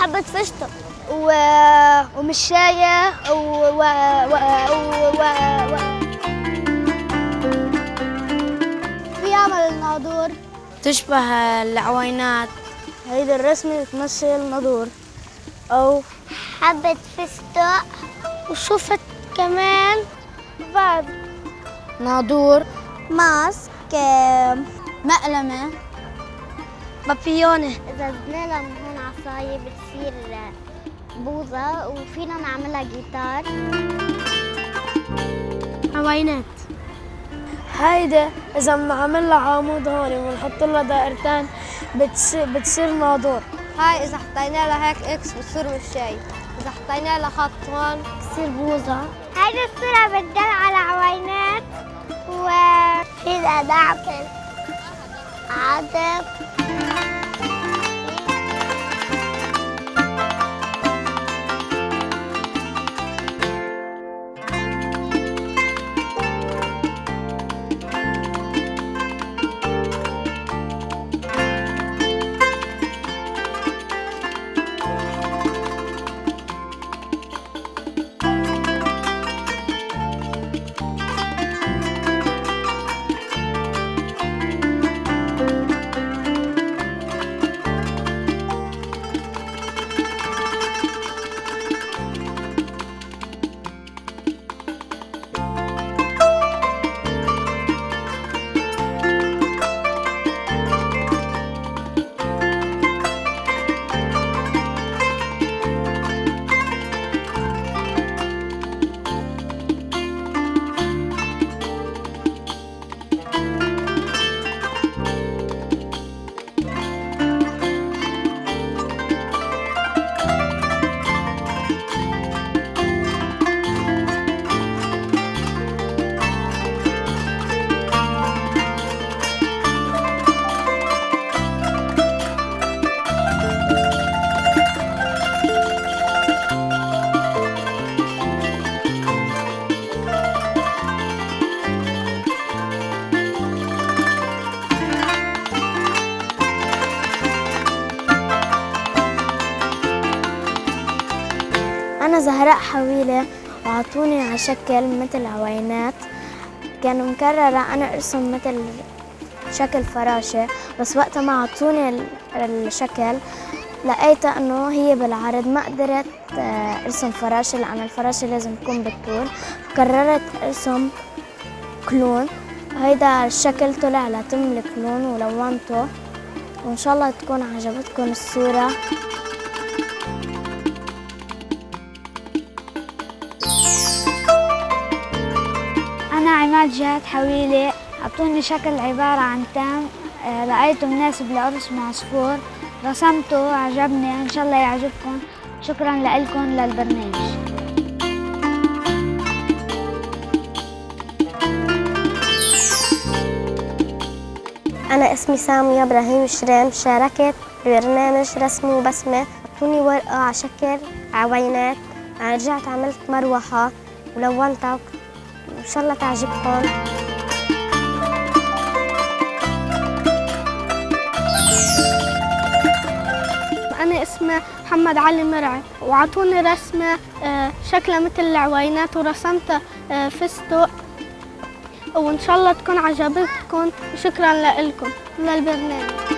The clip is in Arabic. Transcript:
حبة فستق و... ومشاية و... و... و... و... و... في عمل الناظور. تشبه العوينات. هيدا الرسمة بتمثل الناظور. أو حبة فستق وشفت كمان بعد ناظور. ماسك مقلمة. بابيونة. إذا بدنا عصاية بتصير بوظة وفينا نعملها جيتار. عوينات هيدا إذا بنعمل لها عمود هون وبنحط لها دائرتين بتصير بتصير ناظور. هاي إذا حطينا لها هيك إكس بتصير مشاي إذا حطينا لها خط هون بتصير بوظة. هيدي الصورة بتدل على عوينات وفي دعم عاطف أنا زهراء حويلة. وعطوني على شكل مثل عوينات. كان مكررة أنا أرسم مثل شكل فراشة بس وقتها ما عطوني ال- الشكل لقيتها إنه هي بالعرض. ما قدرت آه، أرسم فراشة لأن الفراشة لازم تكون بالطول. قررت أرسم كلون. هيدا الشكل طلع لتم الكلون ولونته. وإن شاء الله تكون عجبتكم الصورة. عماد جهاد حويلي أعطوني شكل عبارة عن تام. آه، لقيته مناسب لأرسم عصفور رسمته عجبني. إن شاء الله يعجبكم. شكرا لكم للبرنامج. أنا اسمي سامية إبراهيم شريم. شاركت ببرنامج رسم وبسمة. أعطوني ورقة على شكل عوينات. رجعت عملت مروحة ولونتها. وإن شاء الله تعجبكم. أنا اسمي محمد علي مرعي وعطوني رسمة آه، شكلها مثل العوينات ورسمتها آه، فستق وإن شاء الله تكون عجبتكم. وشكرا لكم للبرنامج